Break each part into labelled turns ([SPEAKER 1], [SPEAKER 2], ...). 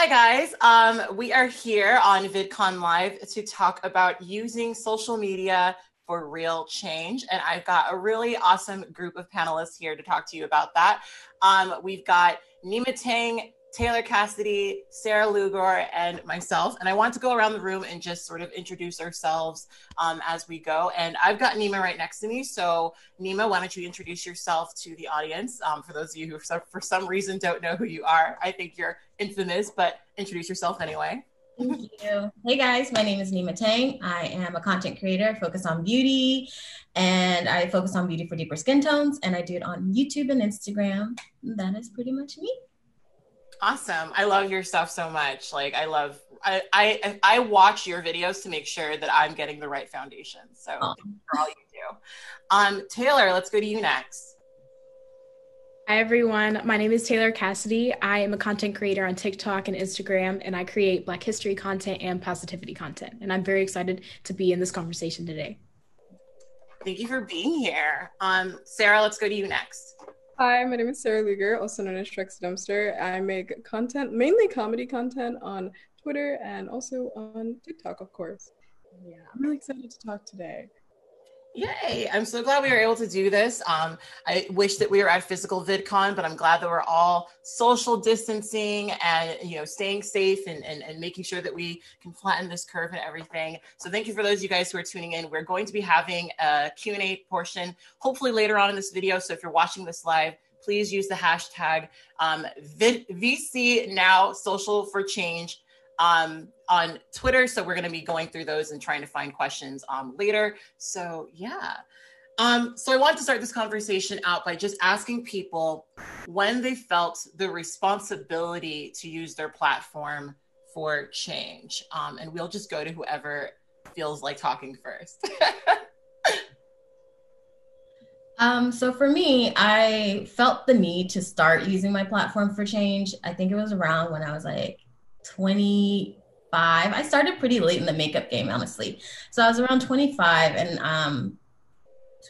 [SPEAKER 1] Hi guys, um, we are here on VidCon Live to talk about using social media for real change. And I've got a really awesome group of panelists here to talk to you about that. Um, we've got Nyma Tang, Taylor Cassidy, Sarah Lugor, and myself. And I want to go around the room and just sort of introduce ourselves um, as we go. And I've got Nyma right next to me. So, Nyma, why don't you introduce yourself to the audience? Um, for those of you who, for some reason, don't know who you are, I think you're infamous, but introduce yourself anyway.
[SPEAKER 2] Thank you. Hey guys, my name is Nyma Tang. I am a content creator focused on beauty and I focus on beauty for deeper skin tones and I do it on YouTube and Instagram. That is pretty much me.
[SPEAKER 1] Awesome. I love your stuff so much. Like I love I I I watch your videos to make sure that I'm getting the right foundation. So oh. for all you do. Um Taylor, let's go to you next.
[SPEAKER 3] Hi everyone. My name is Taylor Cassidy. I am a content creator on TikTok and Instagram and I create Black history content and positivity content. And I'm very excited to be in this conversation today.
[SPEAKER 1] Thank you for being here. Um Sarah, let's go to you next.
[SPEAKER 4] Hi, my name is Sarah Lugor, also known as Shreksdumpster. I make content, mainly comedy content, on Twitter and also on TikTok, of course. Yeah, I'm really excited to talk today.
[SPEAKER 1] Yay! I'm so glad we were able to do this. Um, I wish that we were at physical VidCon, but I'm glad that we're all social distancing and you know staying safe and, and, and making sure that we can flatten this curve and everything. So thank you for those of you guys who are tuning in. We're going to be having a Q&A portion hopefully later on in this video. So if you're watching this live, please use the hashtag um, VC Now Social for Change um, on Twitter. So we're going to be going through those and trying to find questions um, later. So yeah. Um, so I wanted to start this conversation out by just asking people when they felt the responsibility to use their platform for change. Um, and we'll just go to whoever feels like talking first.
[SPEAKER 2] um, so for me, I felt the need to start using my platform for change. I think it was around when I was like 25. I started pretty late in the makeup game, honestly. So I was around 25, and um,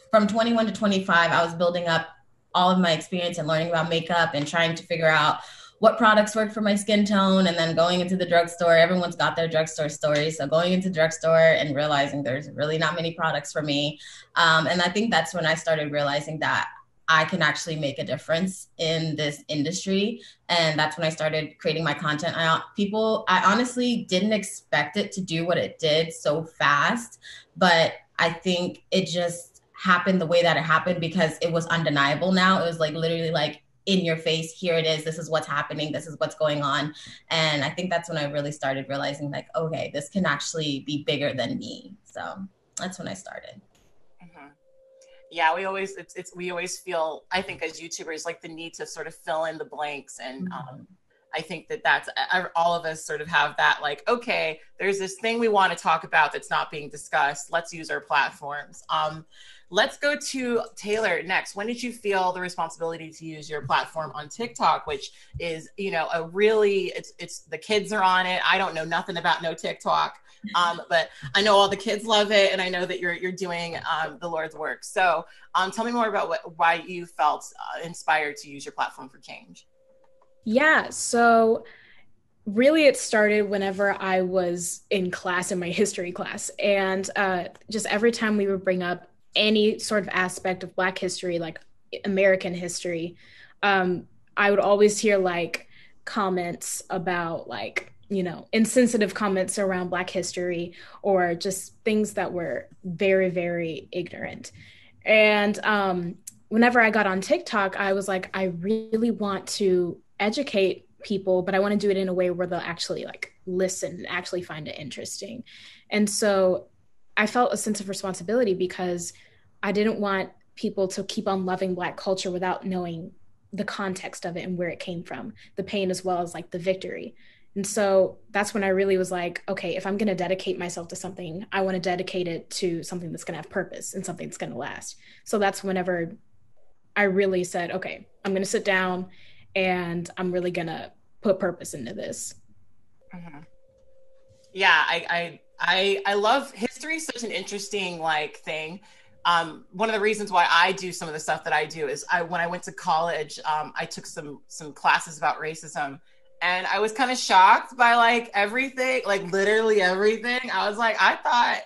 [SPEAKER 2] from 21 to 25, I was building up all of my experience and learning about makeup and trying to figure out what products work for my skin tone and then going into the drugstore everyone's got their drugstore story so going into drugstore and realizing there's really not many products for me um, and i think that's when i started realizing that I can actually make a difference in this industry. And that's when I started creating my content. I people I honestly didn't expect it to do what it did so fast, but I think it just happened the way that it happened because it was undeniable now. It was like literally like in your face, here it is, this is what's happening, this is what's going on. And I think that's when I really started realizing like, okay, this can actually be bigger than me. So that's when I started
[SPEAKER 1] yeah we always it's, it's we always feel i think as youtubers like the need to sort of fill in the blanks and mm-hmm. um, i think that that's all of us sort of have that like okay there's this thing we want to talk about that's not being discussed let's use our platforms. Um, let's go to taylor next. When did you feel the responsibility to use your platform on tiktok which is you know a really it's it's the kids are on it. I don't know nothing about no tiktok um, but I know all the kids love it, and I know that you're you're doing um, the Lord's work. So, um, tell me more about what why you felt uh, inspired to use your platform for change.
[SPEAKER 3] Yeah, so really it started whenever I was in class in my history class, and uh, just every time we would bring up any sort of aspect of Black history, like American history, um, I would always hear like comments about like you know, insensitive comments around Black history or just things that were very, very ignorant. And um, whenever I got on TikTok, I was like, I really want to educate people, but I want to do it in a way where they'll actually like listen and actually find it interesting. And so I felt a sense of responsibility because I didn't want people to keep on loving Black culture without knowing the context of it and where it came from, the pain as well as like the victory. And so that's when I really was like, okay, if I'm going to dedicate myself to something, I want to dedicate it to something that's going to have purpose and something that's going to last. So that's whenever I really said, okay, I'm going to sit down and I'm really going to put purpose into this.
[SPEAKER 1] Mm-hmm. Yeah, I, I, I, I love history. Such an interesting like thing. Um, one of the reasons why I do some of the stuff that I do is I, when I went to college, um, I took some some classes about racism and I was kind of shocked by like everything, like literally everything. I was like, I thought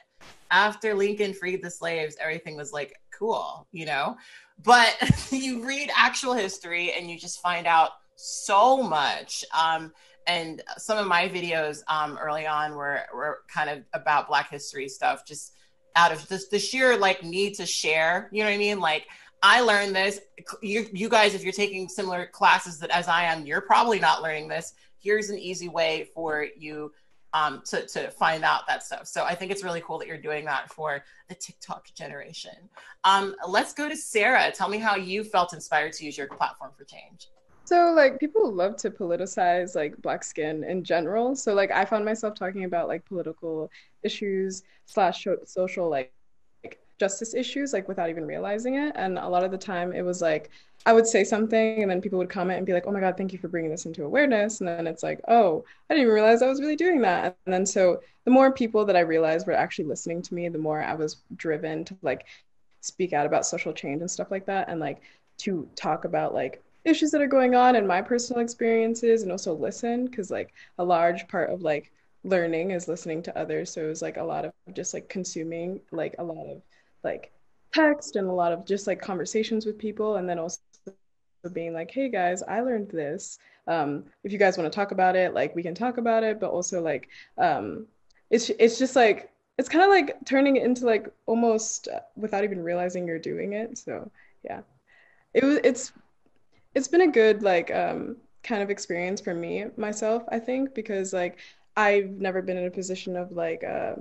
[SPEAKER 1] after Lincoln freed the slaves, everything was like cool, you know? But you read actual history and you just find out so much. Um, and some of my videos um, early on were, were kind of about Black history stuff, just out of just the sheer like need to share. You know what I mean? Like, I learned this. You, you guys, if you're taking similar classes that as I am, you're probably not learning this. Here's an easy way for you um, to, to find out that stuff. So I think it's really cool that you're doing that for the TikTok generation. Um, let's go to Sarah. Tell me how you felt inspired to use your platform for change.
[SPEAKER 4] So like people love to politicize like black skin in general. So like I found myself talking about like political issues slash social like justice issues like without even realizing it. And a lot of the time it was like i would say something and then people would comment and be like oh my god thank you for bringing this into awareness. And then it's like oh i didn't even realize i was really doing that. And then so the more people that i realized were actually listening to me the more i was driven to like speak out about social change and stuff like that and like to talk about like issues that are going on and my personal experiences and also listen because like a large part of like learning is listening to others. So it was like a lot of just like consuming like a lot of like text and a lot of just like conversations with people and then also being like hey guys i learned this. Um, if you guys want to talk about it like we can talk about it but also like um, it's it's just like it's kind of like turning it into like almost uh, without even realizing you're doing it so yeah. It was it's it's been a good like um, kind of experience for me myself i think because like i've never been in a position of like uh,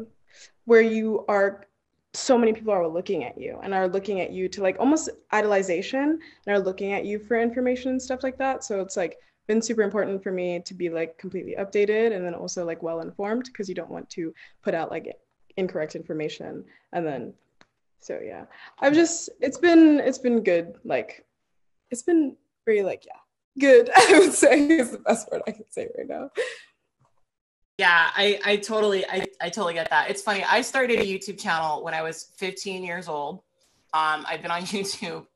[SPEAKER 4] where you are so many people are looking at you and are looking at you to like almost idolization and are looking at you for information and stuff like that. So it's like been super important for me to be like completely updated and then also like well informed because you don't want to put out like incorrect information and then so yeah i've just it's been it's been good like it's been very like yeah good i would say is the best word i can say right now
[SPEAKER 1] yeah, I, I totally I, I totally get that. It's funny. I started a YouTube channel when I was 15 years old. Um, I've been on YouTube.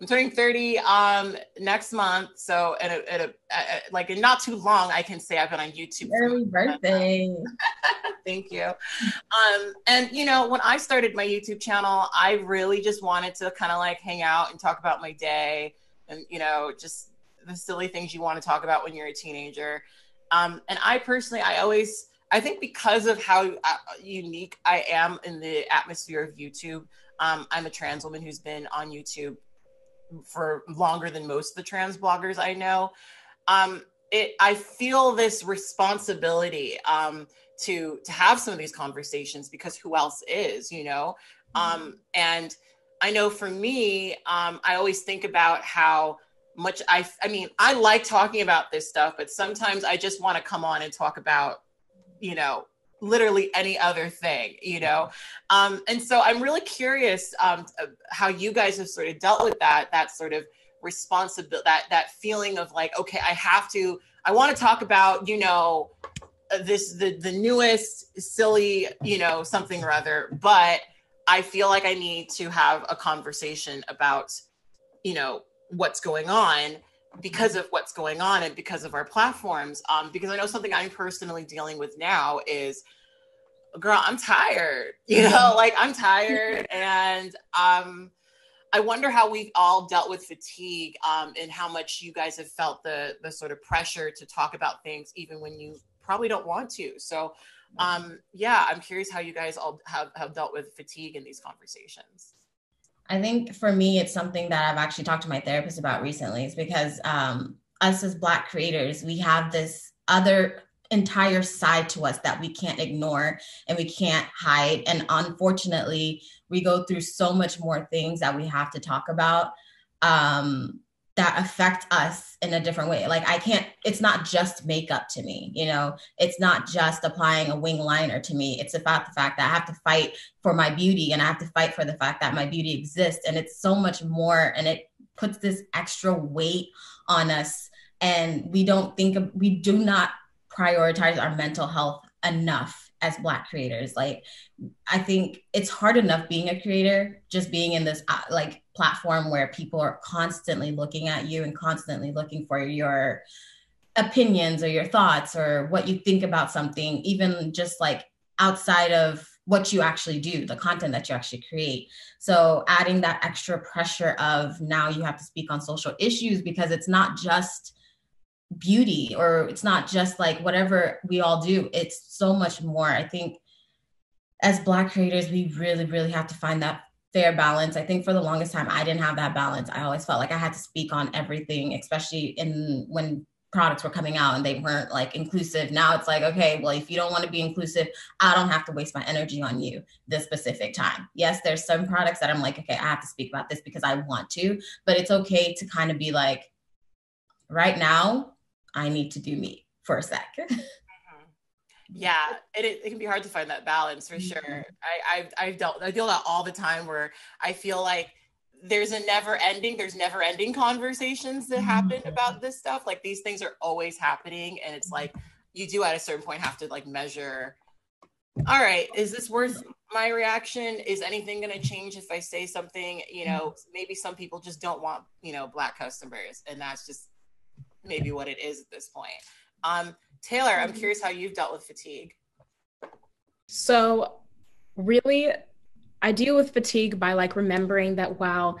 [SPEAKER 1] I'm turning 30 um next month, so at a, at a, at like in not too long, I can say I've been on YouTube.
[SPEAKER 2] Early birthday!
[SPEAKER 1] Thank you. Um, and you know, when I started my YouTube channel, I really just wanted to kind of like hang out and talk about my day, and you know, just the silly things you want to talk about when you're a teenager. Um, and I personally, I always, I think because of how uh, unique I am in the atmosphere of YouTube, um, I'm a trans woman who's been on YouTube for longer than most of the trans bloggers I know. Um, it, I feel this responsibility um, to to have some of these conversations because who else is, you know? Mm-hmm. Um, and I know for me, um, I always think about how much I I mean, I like talking about this stuff, but sometimes I just want to come on and talk about, you know, literally any other thing, you know. Um, and so I'm really curious um, how you guys have sort of dealt with that that sort of responsibility that that feeling of like, okay, I have to I want to talk about, you know, this the the newest silly, you know, something or other, but I feel like I need to have a conversation about, you know, what's going on because of what's going on and because of our platforms. Um, because I know something I'm personally dealing with now is, girl, I'm tired. You know, like I'm tired, and um, I wonder how we've all dealt with fatigue, um, and how much you guys have felt the the sort of pressure to talk about things even when you probably don't want to. So, um, yeah, I'm curious how you guys all have, have dealt with fatigue in these conversations.
[SPEAKER 2] I think for me, it's something that I've actually talked to my therapist about recently, is because um, us as Black creators, we have this other entire side to us that we can't ignore and we can't hide. And unfortunately, we go through so much more things that we have to talk about. Um, that affect us in a different way. Like I can't, it's not just makeup to me, you know, it's not just applying a wing liner to me. It's about the fact that I have to fight for my beauty and I have to fight for the fact that my beauty exists. And it's so much more and it puts this extra weight on us. And we don't think we do not prioritize our mental health enough as black creators like i think it's hard enough being a creator just being in this uh, like platform where people are constantly looking at you and constantly looking for your opinions or your thoughts or what you think about something, even just like outside of what you actually do, the content that you actually create. So adding that extra pressure of now you have to speak on social issues because it's not just beauty or it's not just like whatever we all do. It's so much more. I think as black creators, we really, really have to find that fair balance. I think for the longest time I didn't have that balance. I always felt like I had to speak on everything, especially in when products were coming out and they weren't like inclusive. Now it's like, okay, well, if you don't want to be inclusive, I don't have to waste my energy on you this specific time. Yes, there's some products that I'm like, okay, I have to speak about this because I want to, but it's okay to kind of be like, right now, I need to do me for a sec.
[SPEAKER 1] yeah it, it can be hard to find that balance for sure mm-hmm. I, I've, I've dealt i deal that all the time where i feel like there's a never ending there's never ending conversations that happen mm-hmm. about this stuff like these things are always happening and it's like you do at a certain point have to like measure all right is this worth my reaction is anything going to change if i say something you know mm-hmm. maybe some people just don't want you know black customers and that's just maybe what it is at this point um taylor i'm mm-hmm. curious how you've dealt with fatigue
[SPEAKER 3] so really I deal with fatigue by like remembering that while,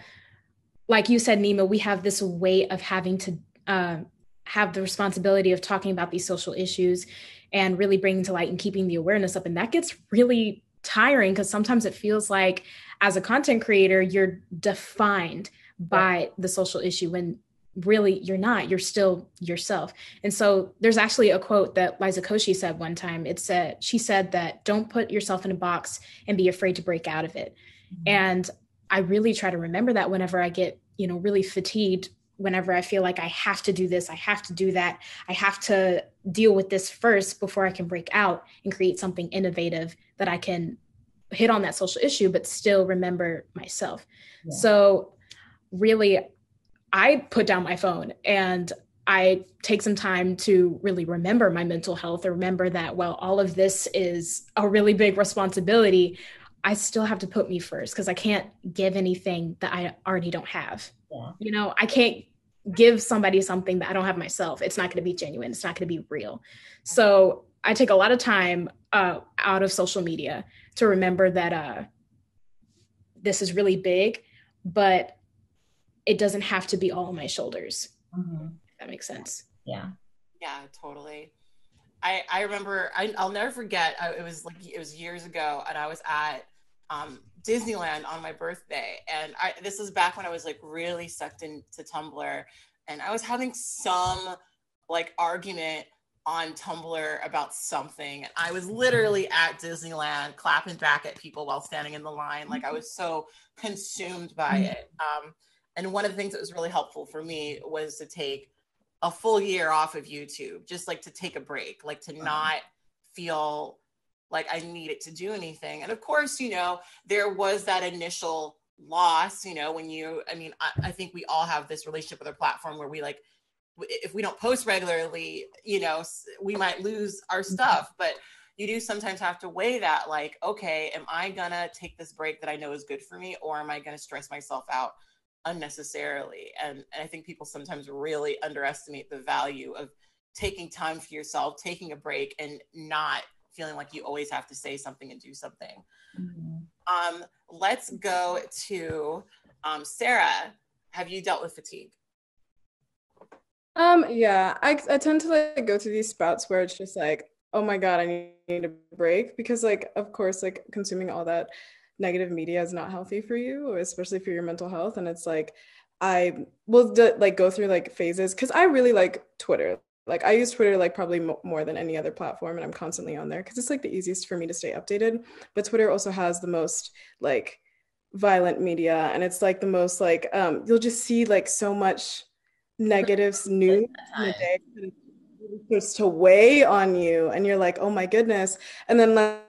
[SPEAKER 3] like you said, Nyma, we have this weight of having to uh, have the responsibility of talking about these social issues and really bringing to light and keeping the awareness up. And that gets really tiring because sometimes it feels like as a content creator, you're defined by the social issue when really you're not you're still yourself and so there's actually a quote that liza koshy said one time it said she said that don't put yourself in a box and be afraid to break out of it mm-hmm. and i really try to remember that whenever i get you know really fatigued whenever i feel like i have to do this i have to do that i have to deal with this first before i can break out and create something innovative that i can hit on that social issue but still remember myself yeah. so really I put down my phone and I take some time to really remember my mental health or remember that, while all of this is a really big responsibility. I still have to put me first because I can't give anything that I already don't have. Yeah. You know, I can't give somebody something that I don't have myself. It's not going to be genuine. It's not going to be real. So I take a lot of time uh, out of social media to remember that uh, this is really big, but it doesn't have to be all on my shoulders. Mm-hmm. that makes sense.
[SPEAKER 2] Yeah.
[SPEAKER 1] Yeah, totally. I, I remember I, will never forget I, it was like it was years ago and I was at um, Disneyland on my birthday and I this was back when I was like really sucked into Tumblr and I was having some like argument on Tumblr about something and I was literally at Disneyland clapping back at people while standing in the line like I was so consumed by mm-hmm. it um, and one of the things that was really helpful for me was to take a full year off of YouTube, just like to take a break, like to uh-huh. not feel like I needed to do anything. And of course, you know, there was that initial loss, you know, when you, I mean, I, I think we all have this relationship with our platform where we like, if we don't post regularly, you know, we might lose our mm-hmm. stuff. But you do sometimes have to weigh that like, okay, am I gonna take this break that I know is good for me, or am I gonna stress myself out unnecessarily. And, and I think people sometimes really underestimate the value of taking time for yourself, taking a break, and not feeling like you always have to say something and do something. Mm-hmm. Um, let's go to um, Sarah. Have you dealt with fatigue?
[SPEAKER 4] Um, yeah, I, I tend to like go through these spouts where it's just like, oh my god, I need a break because like, of course, like consuming all that negative media is not healthy for you, especially for your mental health. And it's like, I will d- like go through like phases because I really like Twitter. Like I use Twitter like probably mo- more than any other platform, and I'm constantly on there because it's like the easiest for me to stay updated. But Twitter also has the most like violent media, and it's like the most like um, you'll just see like so much negative news in a day starts to weigh on you, and you're like, oh my goodness, and then like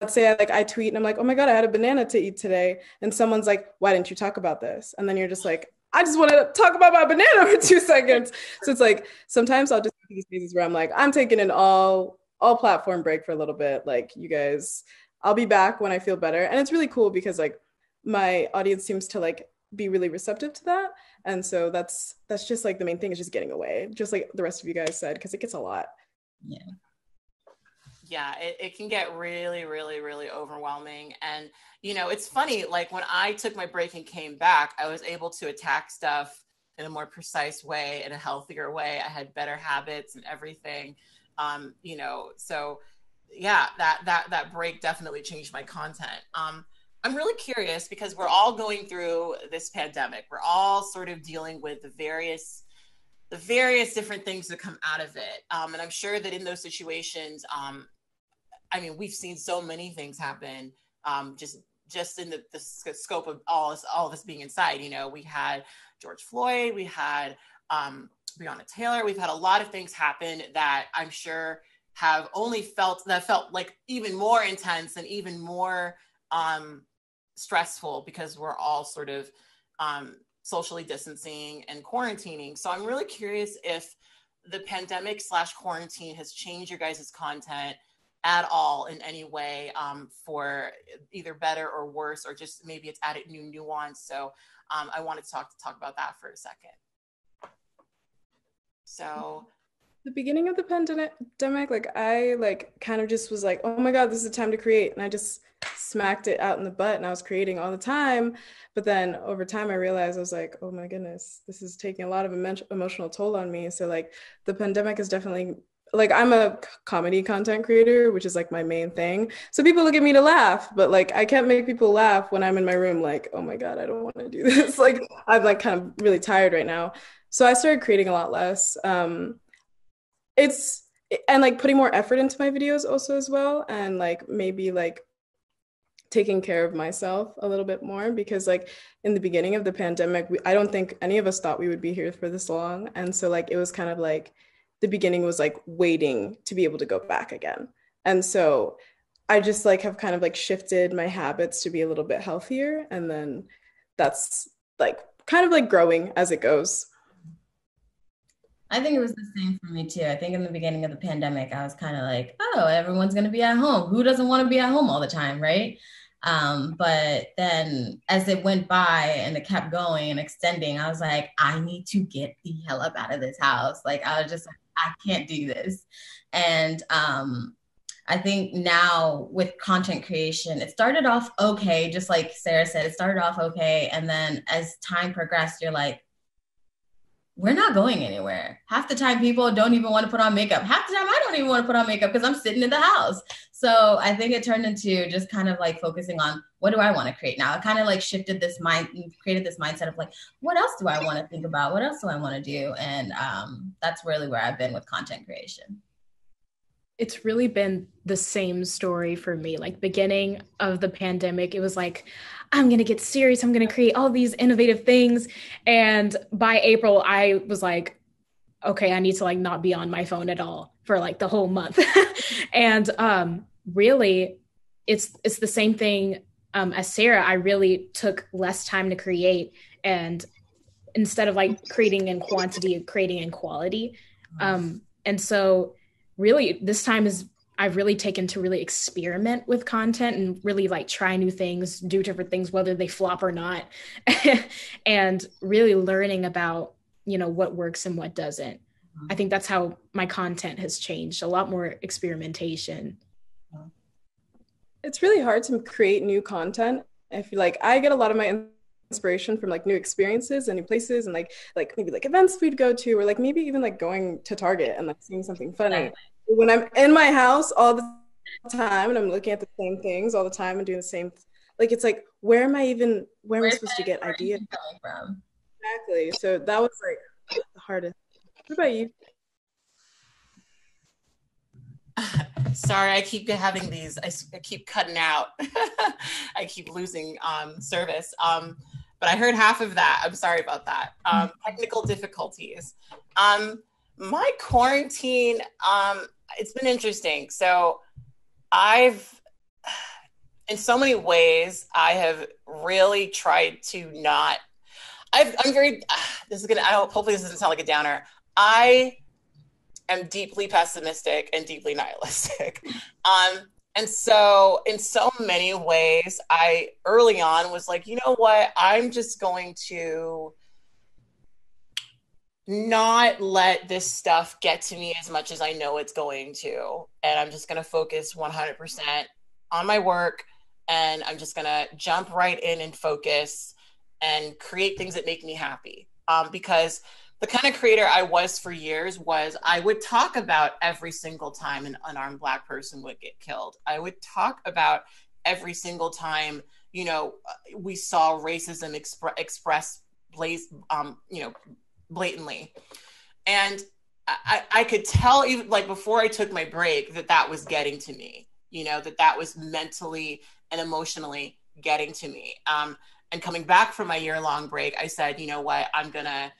[SPEAKER 4] let's say I like I tweet and I'm like, oh my god, I had a banana to eat today, and someone's like, why didn't you talk about this? And then you're just like, I just want to talk about my banana for two seconds. So it's like sometimes I'll just these phases where I'm like, I'm taking an all all platform break for a little bit. Like you guys, I'll be back when I feel better, and it's really cool because like my audience seems to like be really receptive to that and so that's that's just like the main thing is just getting away just like the rest of you guys said because it gets a lot
[SPEAKER 2] yeah
[SPEAKER 1] yeah it, it can get really really really overwhelming. And you know it's funny like when i took my break and came back i was able to attack stuff in a more precise way in a healthier way. I had better habits and everything um you know so yeah that that that break definitely changed my content. Um i'm really curious because we're all going through this pandemic. We're all sort of dealing with the various the various different things that come out of it. Um, and i'm sure that in those situations um, I mean, we've seen so many things happen um, just just in the, the scope of all this, all of us being inside. You know, we had George Floyd, we had um, Breonna Taylor, we've had a lot of things happen that I'm sure have only felt that felt like even more intense and even more um, stressful because we're all sort of um, socially distancing and quarantining. So I'm really curious if the pandemic slash quarantine has changed your guys' content at all in any way um, for either better or worse, or just maybe it's added new nuance. So um, I wanted to talk to talk about that for a second. So
[SPEAKER 4] the beginning of the pandemic, like I like kind of just was like, oh my god, this is the time to create, and I just smacked it out in the butt, and I was creating all the time. But then over time, I realized I was like, oh my goodness, this is taking a lot of emotional toll on me. So like the pandemic has definitely like I'm a comedy content creator, which is like my main thing. So people look at me to laugh, but like I can't make people laugh when I'm in my room like, "Oh my god, I don't want to do this." like I'm like kind of really tired right now. So I started creating a lot less. Um it's and like putting more effort into my videos also as well and like maybe like taking care of myself a little bit more because like in the beginning of the pandemic we, i don't think any of us thought we would be here for this long and so like it was kind of like the beginning was like waiting to be able to go back again. And so I just like have kind of like shifted my habits to be a little bit healthier. And then that's like kind of like growing as it goes.
[SPEAKER 2] I think it was the same for me too. I think in the beginning of the pandemic, I was kind of like, oh, everyone's going to be at home. Who doesn't want to be at home all the time, right? Um, but then as it went by and it kept going and extending, I was like, I need to get the hell up out of this house. Like, I was just like, I can't do this. And um, I think now with content creation, it started off okay, just like Sarah said, it started off okay. And then as time progressed, you're like, we're not going anywhere. Half the time, people don't even want to put on makeup. Half the time, I don't even want to put on makeup because I'm sitting in the house. So I think it turned into just kind of like focusing on what do I want to create now. It kind of like shifted this mind, created this mindset of like, what else do I want to think about? What else do I want to do? And um, that's really where I've been with content creation
[SPEAKER 3] it's really been the same story for me. Like beginning of the pandemic, it was like, I'm going to get serious. I'm going to create all these innovative things. And by April, I was like, okay, I need to like not be on my phone at all for like the whole month. and um really it's it's the same thing um as Sarah. I really took less time to create and instead of like creating in quantity, creating in quality. Um and so really this time is I've really taken to really experiment with content and really like try new things, do different things, whether they flop or not, and really learning about, you know, what works and what doesn't. I think that's how my content has changed a lot more experimentation.
[SPEAKER 4] It's really hard to create new content. I feel like I get a lot of my inspiration from like new experiences and new places and like like maybe like events we'd go to or like maybe even like going to Target and like seeing something funny when I'm in my house all the time and I'm looking at the same things all the time and doing the same, like it's like, where am I even? Where am I supposed to get ideas coming from? Exactly. So that was like the hardest. What about you?
[SPEAKER 1] Sorry, I keep having these. I, I keep cutting out. I keep losing um, service. Um, but I heard half of that. I'm sorry about that. Um, technical difficulties. Um, my quarantine, um, it's been interesting. So I've, in so many ways, I have really tried to not. I've, I'm very. This is gonna. I don't. Hopefully, this doesn't sound like a downer. I am deeply pessimistic and deeply nihilistic. Um, and so in so many ways i early on was like you know what i'm just going to not let this stuff get to me as much as i know it's going to and i'm just going to focus 100% on my work and i'm just going to jump right in and focus and create things that make me happy um, because the kind of creator I was for years was I would talk about every single time an unarmed black person would get killed. I would talk about every single time, you know, we saw racism expre- expressed blaze, um, you know, blatantly. And I, I could tell even like before I took my break that that was getting to me, you know, that that was mentally and emotionally getting to me. Um, and coming back from my year long break, I said, you know what, I'm going to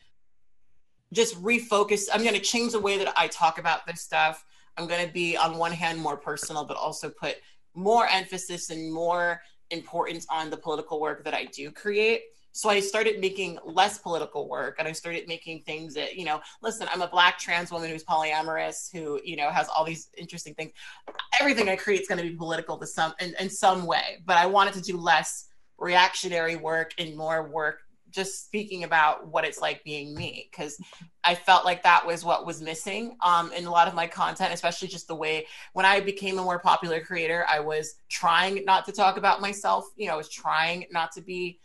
[SPEAKER 1] just refocus. I'm going to change the way that I talk about this stuff. I'm going to be, on one hand, more personal, but also put more emphasis and more importance on the political work that I do create. So I started making less political work and I started making things that, you know, listen, I'm a black trans woman who's polyamorous, who, you know, has all these interesting things. Everything I create is going to be political to some in, in some way, but I wanted to do less reactionary work and more work just speaking about what it's like being me because I felt like that was what was missing um, in a lot of my content, especially just the way when I became a more popular creator, I was trying not to talk about myself. You know, I was trying not to be,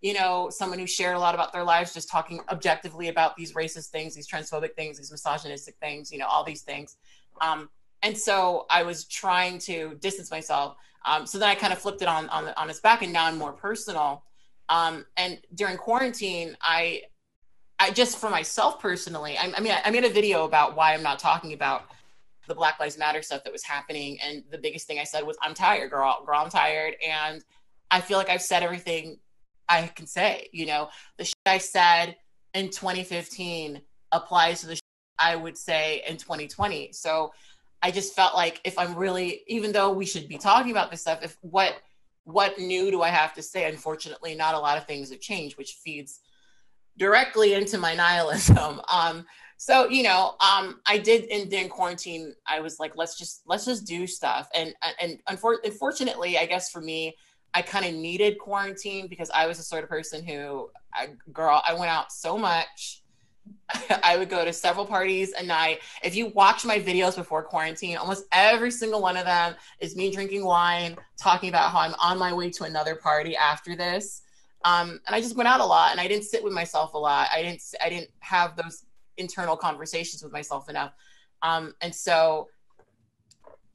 [SPEAKER 1] you know, someone who shared a lot about their lives, just talking objectively about these racist things, these transphobic things, these misogynistic things, you know, all these things. Um, and so I was trying to distance myself. Um, so then I kind of flipped it on on, on its back, and now I'm more personal um, and during quarantine, I, I just for myself personally, I, I mean, I, I made a video about why I'm not talking about the Black Lives Matter stuff that was happening. And the biggest thing I said was, I'm tired, girl, girl, I'm tired. And I feel like I've said everything I can say. You know, the shit I said in 2015 applies to the shit I would say in 2020. So I just felt like if I'm really, even though we should be talking about this stuff, if what what new do I have to say? Unfortunately, not a lot of things have changed, which feeds directly into my nihilism. Um, so you know, um, I did in, in quarantine. I was like, let's just let's just do stuff. And and unfor- unfortunately, I guess for me, I kind of needed quarantine because I was the sort of person who, I, girl, I went out so much. I would go to several parties a night. If you watch my videos before quarantine, almost every single one of them is me drinking wine, talking about how I'm on my way to another party after this. Um, and I just went out a lot, and I didn't sit with myself a lot. I didn't. I didn't have those internal conversations with myself enough. Um, and so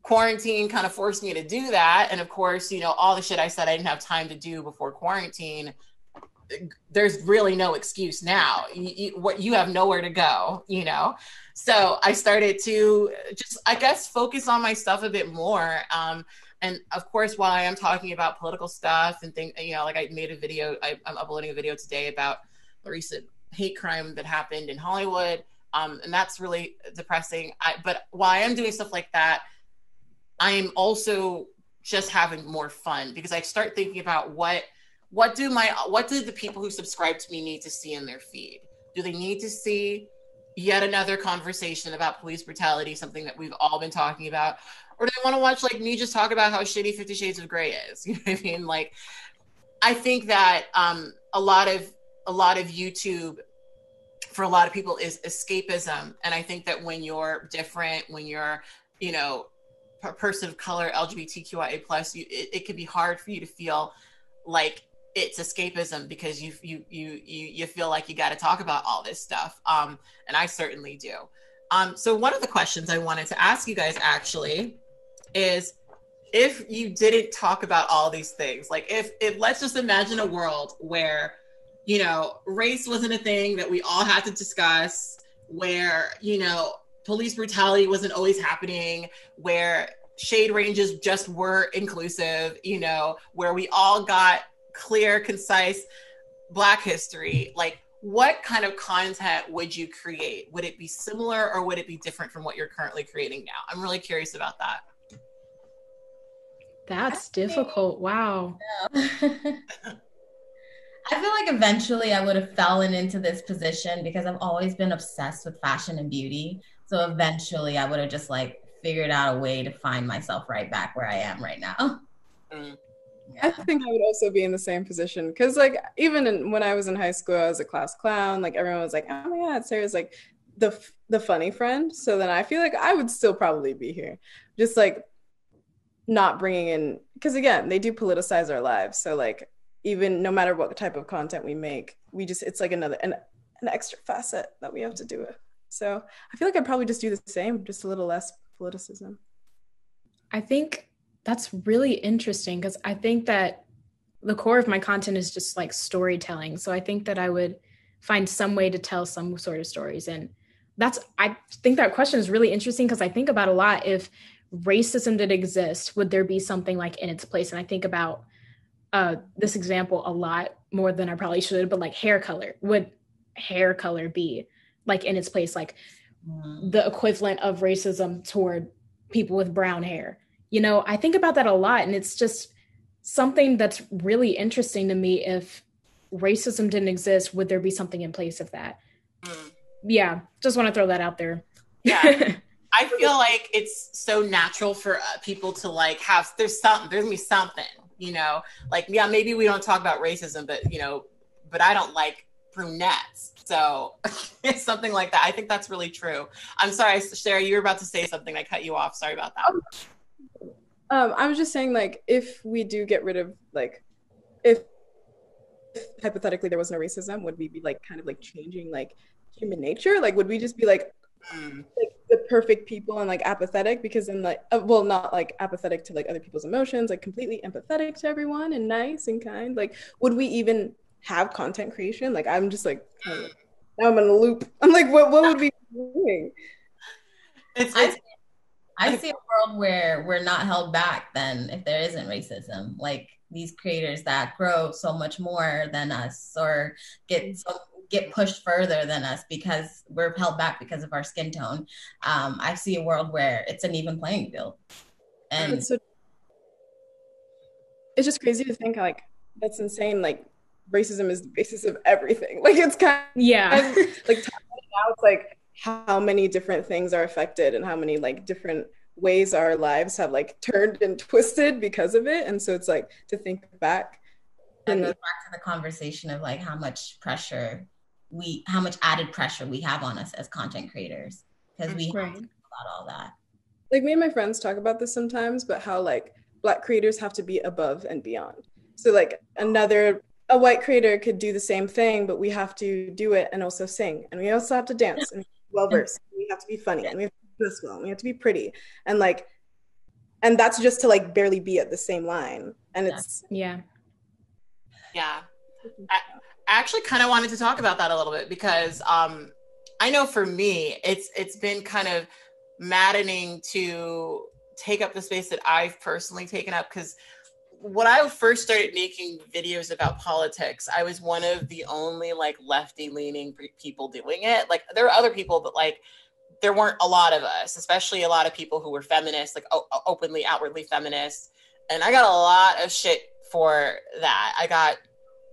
[SPEAKER 1] quarantine kind of forced me to do that. And of course, you know, all the shit I said I didn't have time to do before quarantine there's really no excuse now. You, you, what you have nowhere to go, you know. So I started to just, I guess, focus on my stuff a bit more. Um, and of course, while I am talking about political stuff and things, you know, like I made a video, I, am uploading a video today about the recent hate crime that happened in Hollywood, um, and that's really depressing. I, but while I am doing stuff like that, I'm also just having more fun because I start thinking about what what do my what do the people who subscribe to me need to see in their feed? Do they need to see yet another conversation about police brutality, something that we've all been talking about? Or do they want to watch like me just talk about how shitty Fifty Shades of Grey is? You know what I mean? Like I think that um, a lot of a lot of YouTube for a lot of people is escapism. And I think that when you're different, when you're, you know, a person of color, LGBTQIA plus, it, it could be hard for you to feel like it's escapism because you you you you you feel like you got to talk about all this stuff um and i certainly do. Um so one of the questions i wanted to ask you guys actually is if you didn't talk about all these things like if if let's just imagine a world where you know race wasn't a thing that we all had to discuss where you know police brutality wasn't always happening where shade ranges just were inclusive you know where we all got clear, concise Black history, like what kind of content would you create? Would it be similar or would it be different from what you're currently creating now? I'm really curious about that.
[SPEAKER 3] That's difficult. Wow.
[SPEAKER 2] I feel like eventually I would have fallen into this position because I've always been obsessed with fashion and beauty. So eventually I would have just like figured out a way to find myself right back where I am right now.
[SPEAKER 4] Mm. I think I would also be in the same position because, like, even in, when I was in high school, I was a class clown. Like, everyone was like, "Oh my god, Sarah's like the the funny friend." So then I feel like I would still probably be here, just like not bringing in because again, they do politicize our lives. So like, even no matter what type of content we make, we just it's like another an an extra facet that we have to do it. So I feel like I'd probably just do the same, just a little less politicism.
[SPEAKER 3] I think that's really interesting because I think that the core of my content is just like storytelling. So I think that I would find some way to tell some sort of stories. And that's, I think that question is really interesting because I think about a lot if racism did exist, would there be something like in its place? And I think about uh, this example a lot more than I probably should, but like hair color. Would hair color be like in its place, like the equivalent of racism toward people with brown hair? You know i think about that a lot and it's just something that's really interesting to me if racism didn't exist would there be something in place of that? Mm. yeah just want to throw that out there.
[SPEAKER 1] Yeah. I feel like it's so natural for uh, people to like have there's something there's gonna be something you know? Like yeah maybe we don't talk about racism but you know but i don't like brunettes so it's something like that. I think that's really true. I'm sorry sarah you were about to say something i cut you off. Sorry about that. Oh,
[SPEAKER 4] um, I was just saying, like, if we do get rid of, like, if, if hypothetically there was no racism, would we be like kind of like changing like human nature? Like, would we just be like, mm. like the perfect people and like apathetic? Because then, like, uh, well, not like apathetic to like other people's emotions, like completely empathetic to everyone and nice and kind. Like, would we even have content creation? Like, I'm just like, kind of, now I'm in a loop. I'm like, what what would we be doing?
[SPEAKER 2] It's, it's I see a world where we're not held back then if there isn't racism. Like these creators that grow so much more than us or get so, get pushed further than us because we're held back because of our skin tone. Um, I see a world where it's an even playing field. And
[SPEAKER 4] it's, so, it's just crazy to think like that's insane. Like racism is the basis of everything. Like it's kind of
[SPEAKER 3] yeah.
[SPEAKER 4] like now it's like how many different things are affected and how many like different ways our lives have like turned and twisted because of it. And so it's like to think back
[SPEAKER 2] and goes back to the conversation of like how much pressure we how much added pressure we have on us as content creators because we right. have to about all that.
[SPEAKER 4] Like me and my friends talk about this sometimes but how like black creators have to be above and beyond. So like another a white creator could do the same thing but we have to do it and also sing. And we also have to dance and well versed. We have to be funny and we have to do this well. And we have to be pretty. And like and that's just to like barely be at the same line. And it's
[SPEAKER 3] yeah.
[SPEAKER 1] Yeah. I, I actually kind of wanted to talk about that a little bit because um I know for me it's it's been kind of maddening to take up the space that I've personally taken up because when I first started making videos about politics, I was one of the only like lefty leaning people doing it. Like there were other people, but like there weren't a lot of us, especially a lot of people who were feminists, like o- openly, outwardly feminists. And I got a lot of shit for that. I got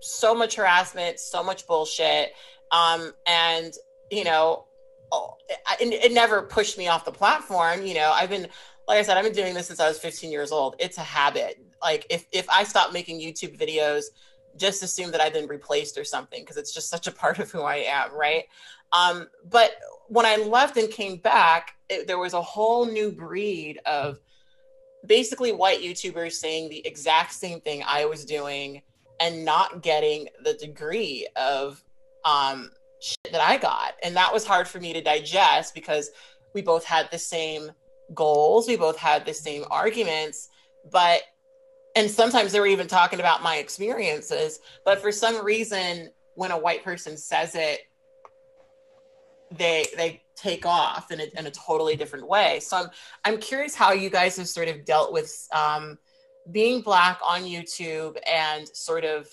[SPEAKER 1] so much harassment, so much bullshit. Um, and, you know, oh, it, it never pushed me off the platform. You know, I've been, like I said, I've been doing this since I was 15 years old. It's a habit like if if I stop making YouTube videos, just assume that I've been replaced or something because it's just such a part of who I am, right? Um, but when I left and came back, it, there was a whole new breed of basically white YouTubers saying the exact same thing I was doing and not getting the degree of um, shit that I got. And that was hard for me to digest because we both had the same goals, we both had the same arguments, but and sometimes they were even talking about my experiences but for some reason when a white person says it they they take off in a, in a totally different way. So i'm i'm curious how you guys have sort of dealt with um, being black on youtube and sort of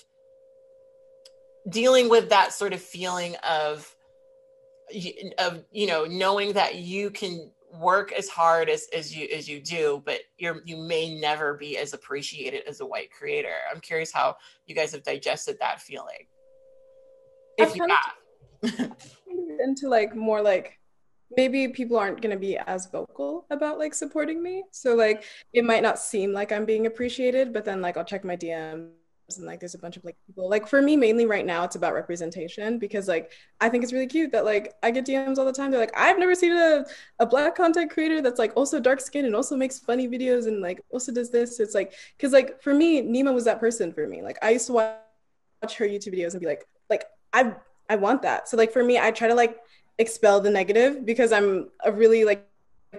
[SPEAKER 1] dealing with that sort of feeling of of you know knowing that you can work as hard as, as you as you do but you're you may never be as appreciated as a white creator. I'm curious how you guys have digested that feeling. If you have.
[SPEAKER 4] into like more like maybe people aren't going to be as vocal about like supporting me. So like it might not seem like I'm being appreciated, but then like I'll check my DMs and like there's a bunch of like people. Like for me mainly right now it's about representation because like i think it's really cute that like i get dms all the time. They're like i've never seen a, a black content creator that's like also dark skinned and also makes funny videos and like also does this. It's like because like for me nyma was that person for me. Like i used to watch her youtube videos and be like like i i want that. So like for me i try to like expel the negative because i'm a really like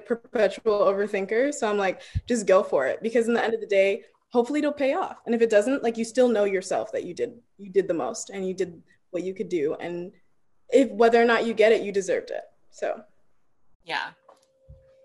[SPEAKER 4] perpetual overthinker. So i'm like just go for it because in the end of the day hopefully it'll pay off. And if it doesn't like you still know yourself that you did you did the most and you did what you could do. And if whether or not you get it you deserved it. So.
[SPEAKER 1] Yeah.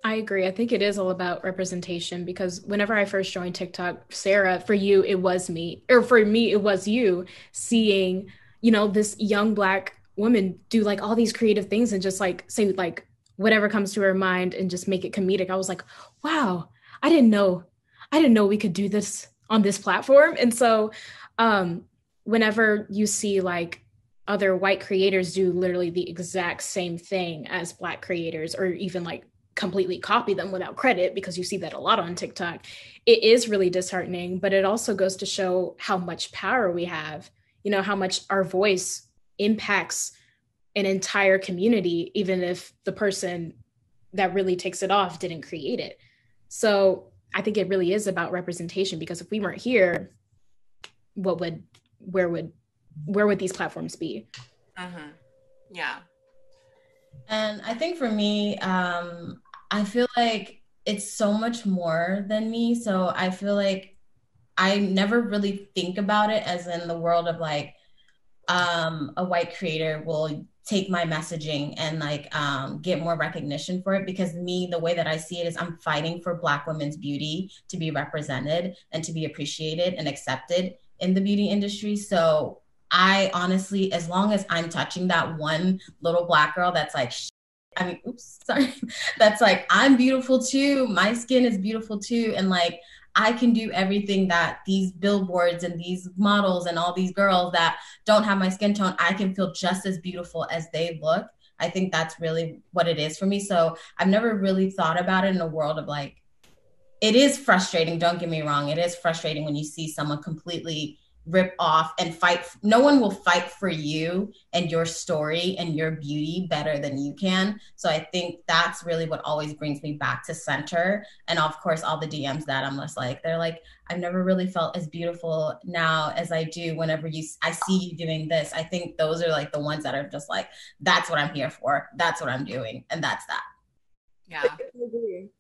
[SPEAKER 3] I agree. I think it is all about representation because whenever I first joined TikTok, Sarah, for you, it was me, or for me, it was you seeing, you know, this young black woman do like all these creative things and just like say like whatever comes to her mind and just make it comedic. I was like, wow, I didn't know I didn't know we could do this on this platform. And so um, whenever you see like other white creators do literally the exact same thing as black creators or even like completely copy them without credit because you see that a lot on TikTok. It is really disheartening, but it also goes to show how much power we have, you know, how much our voice impacts an entire community, even if the person that really takes it off didn't create it. So I think it really is about representation because if we weren't here, what would where would where would these platforms be?
[SPEAKER 1] Mm-hmm. Yeah.
[SPEAKER 2] And I think for me, um, I feel like it's so much more than me. So I feel like I never really think about it as in the world of like um, a white creator will take my messaging and like um, get more recognition for it because me the way that i see it is i'm fighting for black women's beauty to be represented and to be appreciated and accepted in the beauty industry so i honestly as long as i'm touching that one little black girl that's like I mean, oops, sorry. That's like, I'm beautiful too. My skin is beautiful too. And like, I can do everything that these billboards and these models and all these girls that don't have my skin tone, I can feel just as beautiful as they look. I think that's really what it is for me. So I've never really thought about it in a world of like, it is frustrating. Don't get me wrong. It is frustrating when you see someone completely rip off and fight. No one will fight for you and your story and your beauty better than you can. So I think that's really what always brings me back to center. And of course, all the DMs that I'm just like, they're like, I've never really felt as beautiful now as I do whenever you I see you doing this. I think those are like the ones that are just like, that's what I'm here for. That's what I'm doing. And that's that.
[SPEAKER 1] Yeah.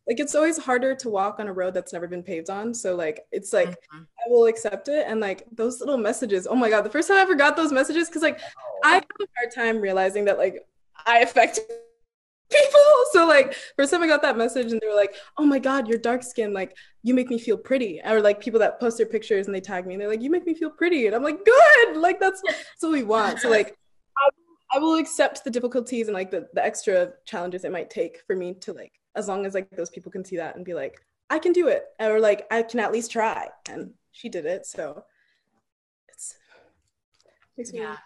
[SPEAKER 4] Like it's always harder to walk on a road that's never been paved on. So like it's like mm-hmm. I will accept it. And like those little messages, oh my God, the first time I ever got those messages, because like I have a hard time realizing that like I affect people. So like first time I got that message and they were like, oh my God, you're dark skinned, like you make me feel pretty. Or like people that post their pictures and they tag me and they're like, you make me feel pretty. And I'm like, good, like that's, that's what we want. So like I will accept the difficulties and like the, the extra challenges it might take for me to like as long as like those people can see that and be like I can do it or like I can at least try and she did it so it's
[SPEAKER 1] yeah.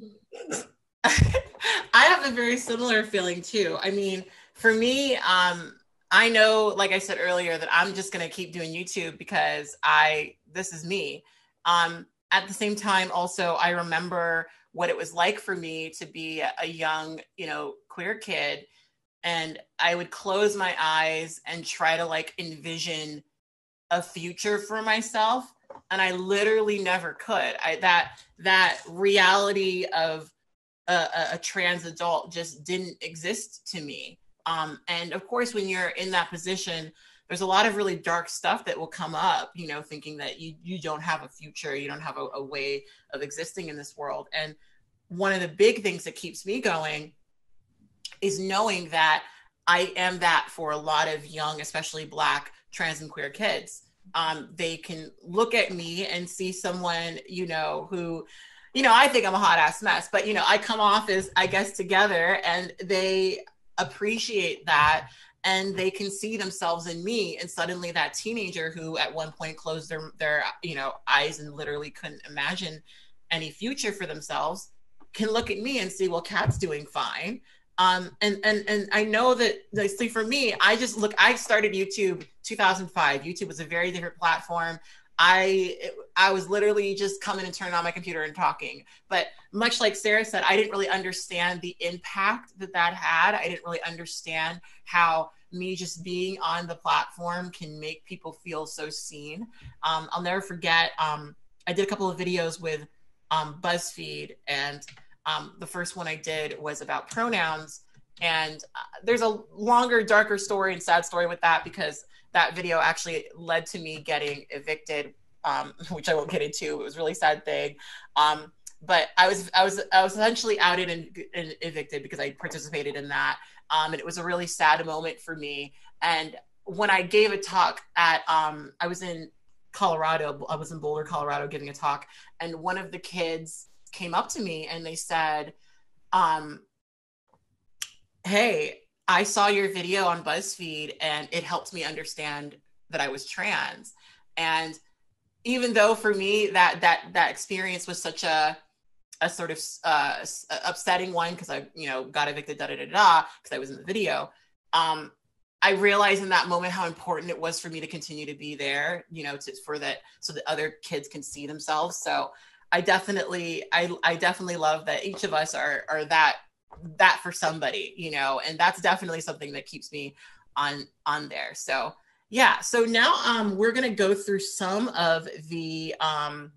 [SPEAKER 1] I have a very similar feeling too. I mean, for me, um, I know, like I said earlier, that I'm just gonna keep doing YouTube because I this is me. Um, at the same time, also I remember what it was like for me to be a young, you know, queer kid. And I would close my eyes and try to like envision a future for myself. And I literally never could. I that that reality of a, a trans adult just didn't exist to me. Um, and of course, when you're in that position, there's a lot of really dark stuff that will come up you know thinking that you you don't have a future you don't have a, a way of existing in this world. And one of the big things that keeps me going is knowing that i am that for a lot of young especially black trans and queer kids. Um, they can look at me and see someone you know who you know i think i'm a hot ass mess but you know i come off as i guess together and they appreciate that and they can see themselves in me and suddenly that teenager who at one point closed their their you know eyes and literally couldn't imagine any future for themselves can look at me and see well Kat's doing fine Um, and and and I know that like, see for me, I just look. I started YouTube 2005. YouTube was a very different platform. I I was literally just coming and turning on my computer and talking. But much like Sarah said, I didn't really understand the impact that that had. I didn't really understand how me just being on the platform can make people feel so seen. Um, I'll never forget. Um, I did a couple of videos with um, BuzzFeed, and um, the first one I did was about pronouns. And uh, there's a longer, darker story and sad story with that because that video actually led to me getting evicted, um, which I won't get into. It was a really sad thing. Um, but I was I was I was essentially outed and, and evicted because I participated in that, um, and it was a really sad moment for me. And when I gave a talk at um, I was in Colorado, I was in Boulder, Colorado, giving a talk, and one of the kids came up to me and they said, um, "Hey, I saw your video on BuzzFeed and it helped me understand that I was trans. And even though for me that that that experience was such a a sort of uh, upsetting one because I you know got evicted da da da da because I was in the video. Um, I realized in that moment how important it was for me to continue to be there, you know, to, for that so that other kids can see themselves. So I definitely I I definitely love that each of us are are that that for somebody, you know, and that's definitely something that keeps me on on there. So yeah, so now um we're gonna go through some of the um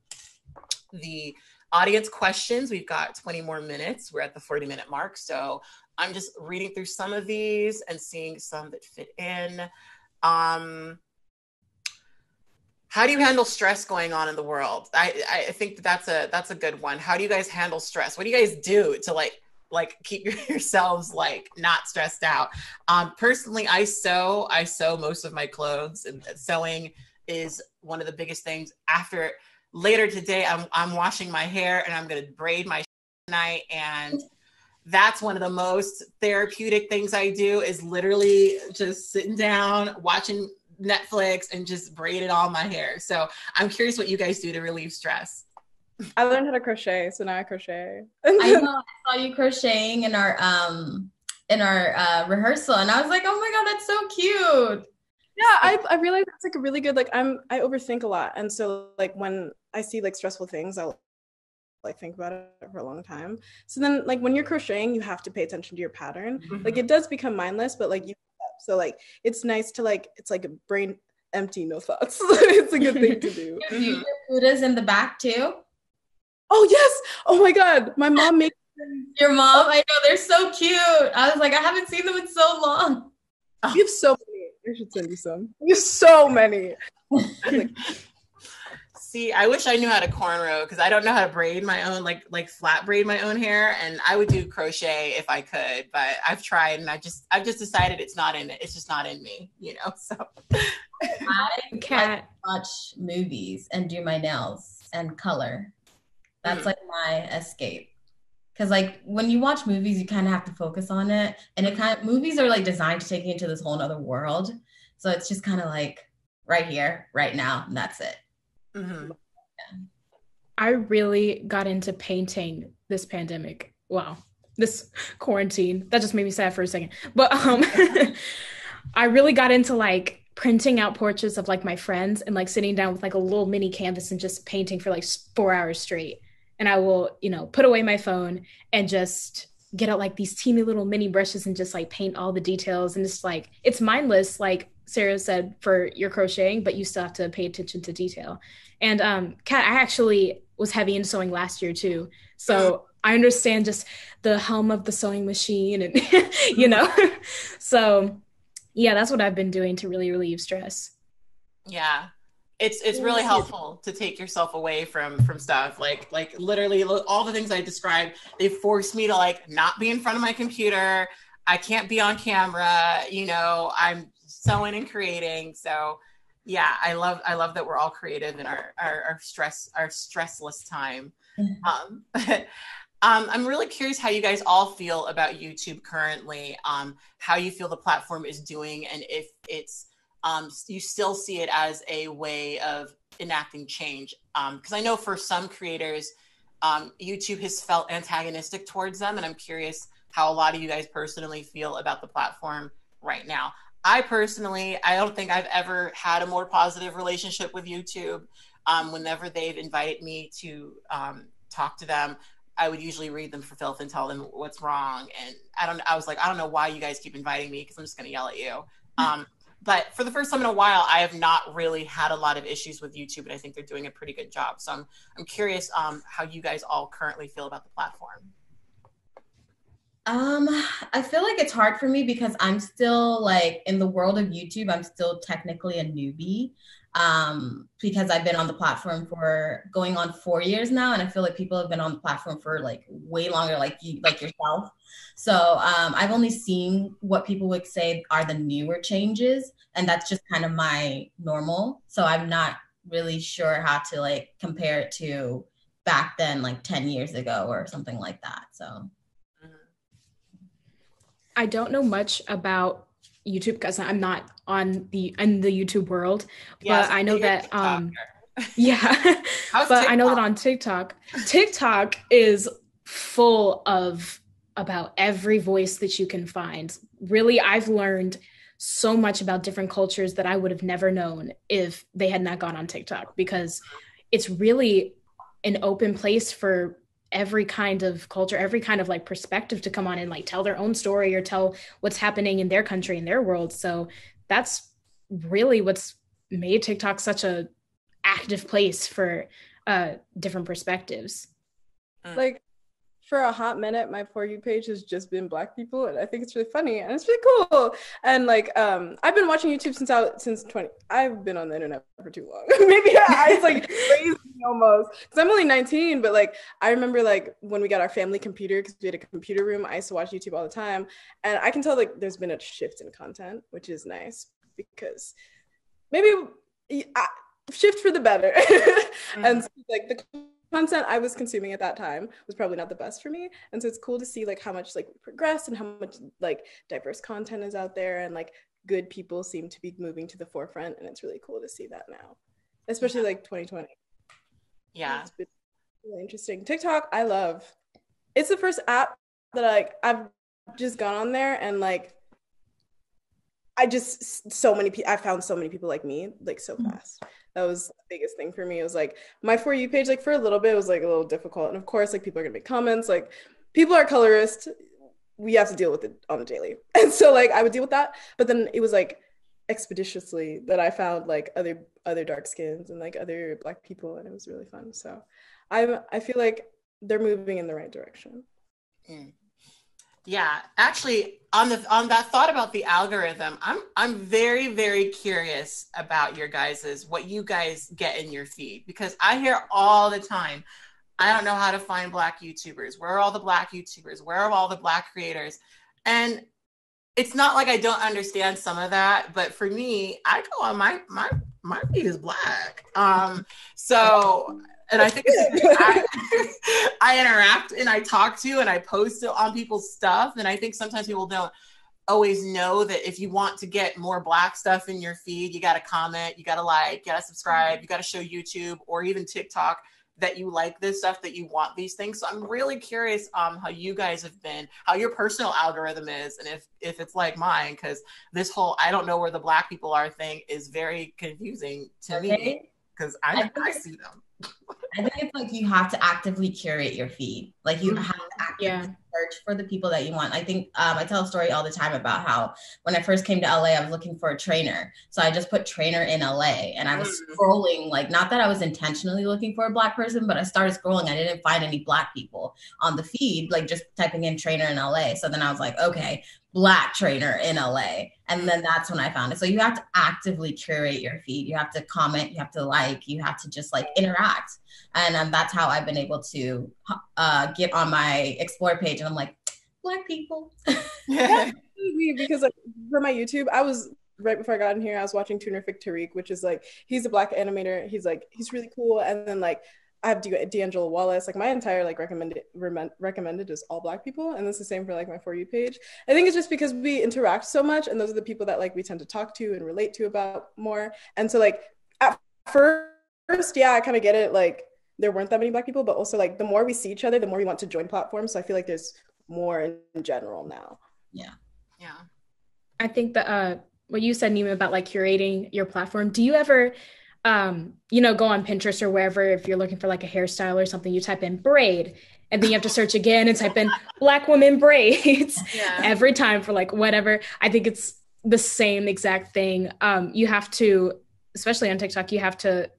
[SPEAKER 1] the audience questions. We've got 20 more minutes. We're at the 40 minute mark. So I'm just reading through some of these and seeing some that fit in. Um, how do you handle stress going on in the world? I, I think that's a that's a good one. How do you guys handle stress? What do you guys do to like like keep yourselves like not stressed out. Um personally i sew i sew most of my clothes and sewing is one of the biggest things. After later today i'm, I'm washing my hair and i'm going to braid my tonight and that's one of the most therapeutic things i do is literally just sitting down watching netflix and just braiding all my hair. So i'm curious what you guys do to relieve stress
[SPEAKER 4] I learned how to crochet, so now I crochet.
[SPEAKER 2] I know I saw you crocheting in our um in our uh, rehearsal, and I was like, oh my god, that's so cute.
[SPEAKER 4] Yeah, I I realized that's like a really good like I'm I overthink a lot, and so like when I see like stressful things, I'll like think about it for a long time. So then like when you're crocheting, you have to pay attention to your pattern. Mm-hmm. Like it does become mindless, but like you so like it's nice to like it's like a brain empty, no thoughts. it's a good thing to do.
[SPEAKER 2] Do you do Buddhas in the back too?
[SPEAKER 4] Oh yes. Oh my god. My mom makes them.
[SPEAKER 2] your mom? I know. They're so cute. I was like i haven't seen them in so long.
[SPEAKER 4] You have so many. I should send you some. You have so many.
[SPEAKER 1] See i wish i knew how to cornrow because i don't know how to braid my own like like flat braid my own hair and i would do crochet if i could but i've tried and i just i've just decided it's not in it it's just not in me you know so.
[SPEAKER 2] I can't watch movies and do my nails and color that's mm. like my escape. Cause like when you watch movies, you kind of have to focus on it, and it kind of movies are like designed to take you into this whole other world. So it's just kind of like right here, right now, and that's it. Mm-hmm.
[SPEAKER 3] Yeah. I really got into painting this pandemic. Wow, this quarantine that just made me sad for a second. But um, I really got into like printing out portraits of like my friends and like sitting down with like a little mini canvas and just painting for like four hours straight and I will, you know, put away my phone and just get out like these teeny little mini brushes and just like paint all the details. And it's like, it's mindless, like Sarah said, for your crocheting, but you still have to pay attention to detail. And um, Kat, I actually was heavy in sewing last year too. So I understand just the hum of the sewing machine and, you know, so yeah, that's what I've been doing to really relieve stress.
[SPEAKER 1] Yeah it's it's really helpful to take yourself away from from stuff. Like like literally all the things i described they forced me to like not be in front of my computer. I can't be on camera. You know i'm sewing and creating. So yeah i love i love that we're all creative in our our, our stress our stressless time. Mm-hmm. um but um, I'm really curious how you guys all feel about YouTube currently, um, how you feel the platform is doing, and if it's um, you still see it as a way of enacting change. Because um, I know for some creators, um, YouTube has felt antagonistic towards them, and I'm curious how a lot of you guys personally feel about the platform right now. I personally, I don't think I've ever had a more positive relationship with YouTube. Um, whenever they've invited me to um, talk to them, I would usually read them for filth and tell them what's wrong. And I don't, I was like, I don't know why you guys keep inviting me because I'm just going to yell at you. Um, but for the first time in a while, I have not really had a lot of issues with YouTube, and I think they're doing a pretty good job. So I'm, I'm curious um, how you guys all currently feel about the platform.
[SPEAKER 2] Um, I feel like it's hard for me because I'm still like in the world of YouTube, I'm still technically a newbie. Um, because I've been on the platform for going on four years now, and I feel like people have been on the platform for like way longer, like you, like yourself. So um, I've only seen what people would say are the newer changes, and that's just kind of my normal. So I'm not really sure how to like compare it to back then, like ten years ago or something like that. So.
[SPEAKER 3] I don't know much about YouTube because I'm not on the in the YouTube world, but I know that um yeah. but I know that on TikTok, TikTok is full of about every voice that you can find. Really, I've learned so much about different cultures that I would have never known if they had not gone on TikTok because it's really an open place for every kind of culture, every kind of like perspective to come on and like tell their own story or tell what's happening in their country in their world. So that's really what's made TikTok such a active place for uh different perspectives.
[SPEAKER 4] Mm. Like for a hot minute, my for you page has just been black people, and I think it's really funny and it's really cool. And like, um, I've been watching YouTube since out since twenty. I've been on the internet for too long. Maybe i was like crazy almost because I'm only nineteen. But like, I remember like when we got our family computer because we had a computer room. I used to watch YouTube all the time, and I can tell like there's been a shift in content, which is nice because maybe uh, shift for the better. mm-hmm. And so, like the content I was consuming at that time was probably not the best for me. And so it's cool to see like how much like progress and how much like diverse content is out there and like good people seem to be moving to the forefront and it's really cool to see that now. Especially like 2020.
[SPEAKER 1] Yeah.
[SPEAKER 4] It's been really interesting. TikTok, I love. It's the first app that like I've just gone on there and like I just so many people I found so many people like me like so mm-hmm. fast. That was the biggest thing for me. It was like my for you page like for a little bit was like a little difficult. And of course like people are gonna make comments like people are colorist. We have to deal with it on the daily. And so like I would deal with that. But then it was like expeditiously that I found like other other dark skins and like other black people and it was really fun. So I'm I feel like they're moving in the right direction. Mm.
[SPEAKER 1] Yeah, actually, on the on that thought about the algorithm, I'm I'm very very curious about your guys's what you guys get in your feed because I hear all the time, I don't know how to find black YouTubers. Where are all the black YouTubers? Where are all the black creators? And it's not like I don't understand some of that, but for me, I go on my my my feed is black. Um, so and I think I, I, interact and I talk to and I post on people's stuff. And I think sometimes people don't always know that if you want to get more black stuff in your feed, you got to comment, you got to like, you got to subscribe, you got to show YouTube or even TikTok that you like this stuff, that you want these things. So I'm really curious um how you guys have been, how your personal algorithm is, and if if it's like mine, because this whole I don't know where the black people are thing is very confusing to okay. me because I, I, I see them.
[SPEAKER 2] I think it's like you have to actively curate your feed. Like you mm-hmm. have to actively yeah. Search for the people that you want. I think um, I tell a story all the time about how when I first came to LA, I was looking for a trainer. So I just put trainer in LA and I was mm-hmm. scrolling, like not that I was intentionally looking for a black person, but I started scrolling. I didn't find any black people on the feed, like just typing in trainer in LA. So then I was like, okay, black trainer in LA. And then that's when I found it. So you have to actively curate your feed. You have to comment, you have to like, you have to just like interact. And um, that's how I've been able to uh, get on my explore page. And I'm like, black people.
[SPEAKER 4] yeah, because like for my YouTube, I was right before I got in here, I was watching Tunerfic Tariq, which is like he's a black animator. He's like he's really cool. And then like I have D'Angelo Wallace. Like my entire like recommended recommended is all black people, and that's the same for like my for you page. I think it's just because we interact so much, and those are the people that like we tend to talk to and relate to about more. And so like at first, yeah, I kind of get it. Like there weren't that many black people, but also like the more we see each other, the more we want to join platforms. So I feel like there's more in general now.
[SPEAKER 2] Yeah.
[SPEAKER 1] Yeah.
[SPEAKER 3] I think that uh, what you said, Nyma, about like curating your platform. Do you ever, um, you know, go on Pinterest or wherever if you're looking for like a hairstyle or something, you type in braid, and then you have to search again and type in black woman braids
[SPEAKER 1] Yeah.
[SPEAKER 3] every time for like whatever. I think it's the same exact thing. Um, you have to, especially on TikTok, you have to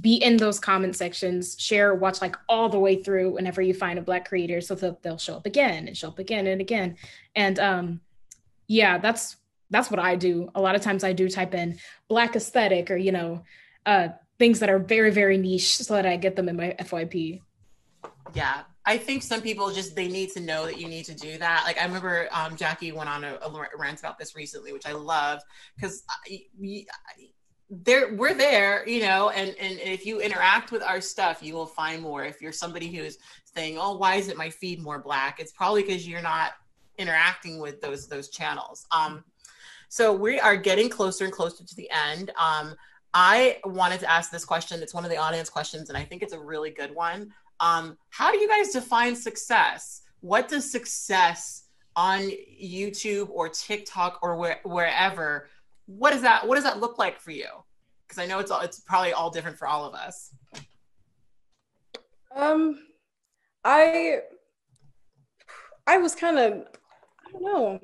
[SPEAKER 3] be in those comment sections, share, watch like all the way through whenever you find a black creator, so that they'll show up again and show up again and again. And um, yeah, that's that's what I do. A lot of times I do type in black aesthetic or you know uh, things that are very very niche so that I get them in my FYP.
[SPEAKER 1] Yeah, I think some people just they need to know that you need to do that. Like I remember um, Jackie went on a, a rant about this recently, which I loved because there we're there, you know, and and if you interact with our stuff, you will find more. If you're somebody who's saying, "Oh, why is it my feed more black?" It's probably because you're not interacting with those those channels. Um, so we are getting closer and closer to the end. Um, I wanted to ask this question. It's one of the audience questions, and I think it's a really good one. Um, how do you guys define success? What does success on YouTube or TikTok or where, wherever? What does that What does that look like for you? Because I know it's all, it's probably all different for all of us.
[SPEAKER 4] Um, I I was kind of I don't know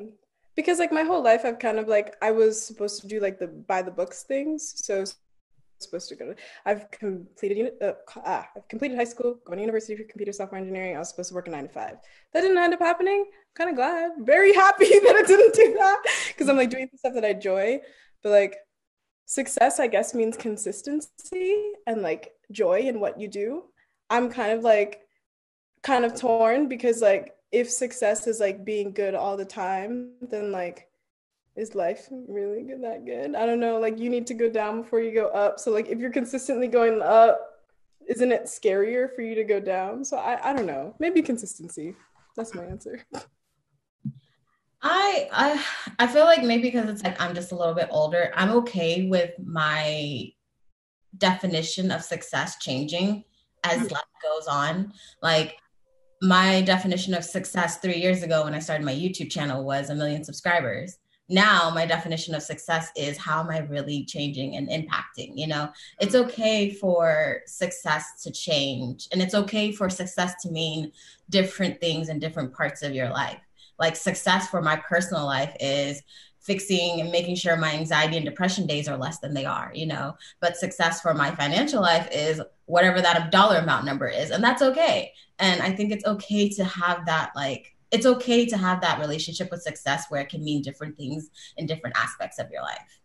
[SPEAKER 4] because like my whole life I've kind of like I was supposed to do like the buy the books things. So supposed to go to I've completed uh, ah, I've completed high school, going to university for computer software engineering. I was supposed to work a nine to five. That didn't end up happening. I'm kind of glad, very happy that it didn't do that because I'm like doing stuff that I enjoy. But like success, I guess, means consistency and like joy in what you do. I'm kind of like kind of torn because like if success is like being good all the time, then like is life really good that good? I don't know. Like you need to go down before you go up. So like if you're consistently going up, isn't it scarier for you to go down? So I, I don't know. Maybe consistency. That's my answer.
[SPEAKER 2] I I I feel like maybe because it's like I'm just a little bit older, I'm okay with my definition of success changing as mm-hmm. life goes on. Like my definition of success three years ago when I started my YouTube channel was a million subscribers. Now my definition of success is how am I really changing and impacting? You know, it's okay for success to change and it's okay for success to mean different things in different parts of your life. Like success for my personal life is fixing and making sure my anxiety and depression days are less than they are, you know. But success for my financial life is whatever that dollar amount number is, and that's okay. And I think it's okay to have that like it's okay to have that relationship with success where it can mean different things in different aspects of your life.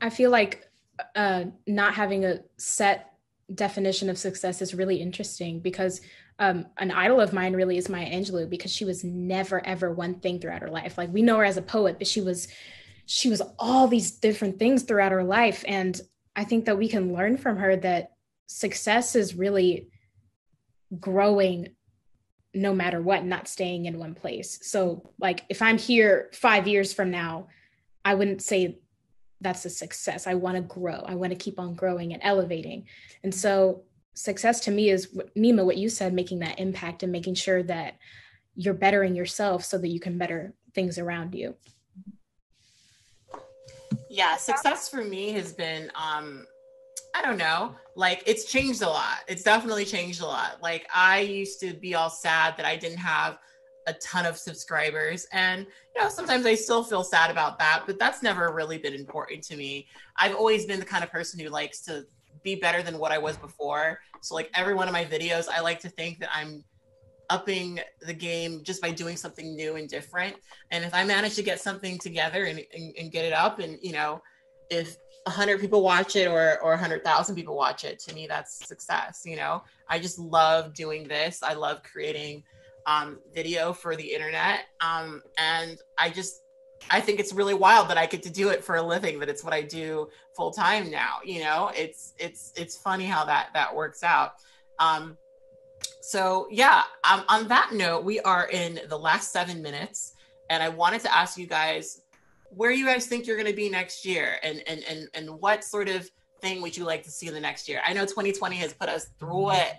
[SPEAKER 3] I feel like uh, not having a set definition of success is really interesting because um, an idol of mine really is Maya Angelou because she was never ever one thing throughout her life. Like we know her as a poet, but she was she was all these different things throughout her life, and I think that we can learn from her that success is really growing no matter what, not staying in one place. So, like, if I'm here five years from now, I wouldn't say that's a success. I want to grow. I want to keep on growing and elevating. And so, success to me is Nyma, what you said, making that impact and making sure that you're bettering yourself so that you can better things around you.
[SPEAKER 1] Yeah, success for me has been um I don't know, like it's changed a lot. It's definitely changed a lot. Like I used to be all sad that I didn't have a ton of subscribers and you know sometimes I still feel sad about that, but that's never really been important to me. I've always been the kind of person who likes to be better than what I was before. So like every one of my videos, I like to think that I'm upping the game just by doing something new and different. And if I manage to get something together and, and, and get it up and, you know, if 100 people watch it or, or 100,000 people watch it, to me, that's success. You know, I just love doing this. I love creating um, video for the internet. Um, and I just, I think it's really wild that I get to do it for a living, that it's what I do full time now. You know, it's, it's, it's funny how that, that works out. Um, so yeah, um, on that note, we are in the last seven minutes and I wanted to ask you guys where you guys think you're going to be next year and, and, and, and what sort of thing would you like to see in the next year? I know 2020 has put us through it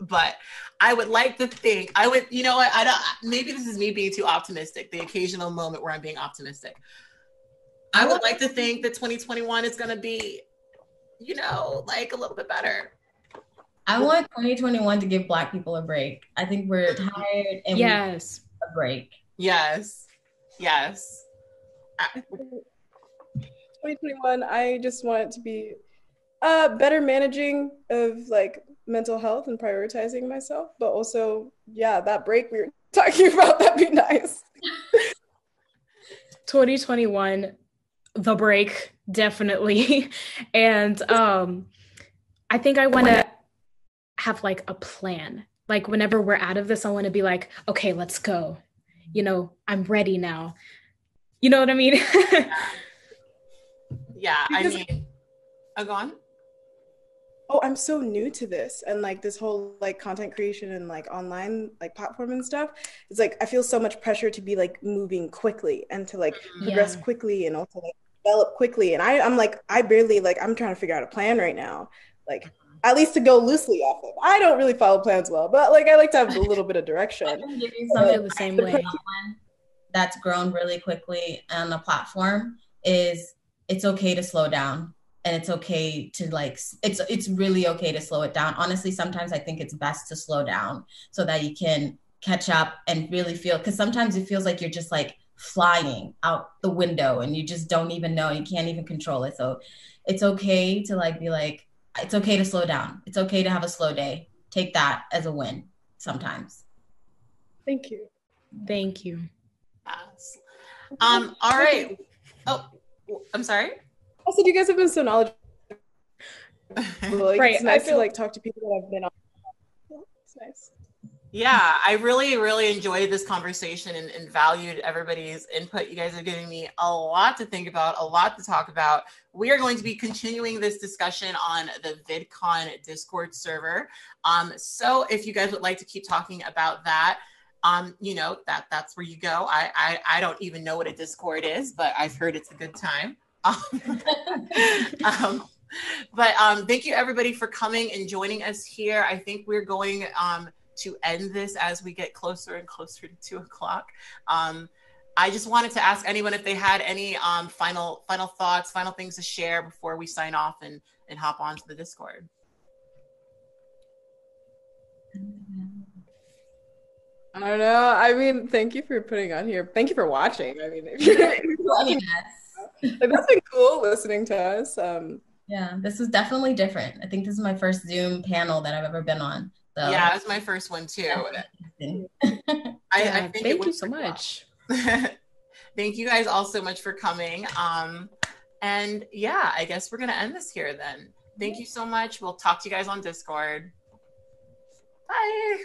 [SPEAKER 1] but I would like to think I would, you know what? I don't maybe this is me being too optimistic, the occasional moment where I'm being optimistic. I would like to think that 2021 is gonna be, you know, like a little bit better.
[SPEAKER 2] I want 2021 to give black people a break. I think we're tired and
[SPEAKER 3] yes.
[SPEAKER 2] a break.
[SPEAKER 1] Yes. Yes.
[SPEAKER 4] 2021, I just want it to be uh better managing of like mental health and prioritizing myself, but also, yeah, that break we were talking about, that'd be nice.
[SPEAKER 3] 2021, the break, definitely. and um I think I wanna have like a plan. Like whenever we're out of this, I want to be like, okay, let's go. You know, I'm ready now. You know what I mean?
[SPEAKER 1] yeah. yeah, I mean, oh, go on.
[SPEAKER 4] Oh, I'm so new to this and like this whole like content creation and like online like platform and stuff. It's like I feel so much pressure to be like moving quickly and to like mm-hmm. progress yeah. quickly and also like develop quickly. And I, I'm like, I barely like I'm trying to figure out a plan right now. Like mm-hmm. at least to go loosely off of. I don't really follow plans well, but like I like to have a little bit of direction. I can give
[SPEAKER 2] something the same way. That's grown really quickly on the platform is it's okay to slow down and it's okay to like it's it's really okay to slow it down. Honestly, sometimes I think it's best to slow down so that you can catch up and really feel because sometimes it feels like you're just like flying out the window and you just don't even know you can't even control it so it's okay to like be like it's okay to slow down. It's okay to have a slow day. Take that as a win sometimes.
[SPEAKER 4] Thank you.
[SPEAKER 3] Thank you.
[SPEAKER 1] Um, all right. Oh, I'm sorry.
[SPEAKER 4] Also, you guys have been so knowledgeable. like, right. It's nice I feel to like talk to people that have been on. It's nice.
[SPEAKER 1] Yeah, I really, really enjoyed this conversation and, and, valued everybody's input. You guys are giving me a lot to think about, a lot to talk about. We are going to be continuing this discussion on the VidCon Discord server. Um, so if you guys would like to keep talking about that, um, you know, that that's where you go. I, I, I don't even know what a Discord is, but I've heard it's a good time. um, but um, thank you everybody for coming and joining us here. I think we're going um, to end this as we get closer and closer to two o'clock. Um, I just wanted to ask anyone if they had any um, final final thoughts, final things to share before we sign off and and hop onto the Discord.
[SPEAKER 4] I don't know. I mean, thank you for putting on here. Thank you for watching. I mean, like, that's been cool listening to us. Um,
[SPEAKER 2] yeah, this is definitely different. I think this is my first Zoom panel that I've ever been on.
[SPEAKER 1] So. Yeah, that's my first one too. I,
[SPEAKER 3] I thank you so much.
[SPEAKER 1] thank you guys all so much for coming. Um, and yeah, I guess we're gonna end this here then. Thank you so much. We'll talk to you guys on Discord. Bye.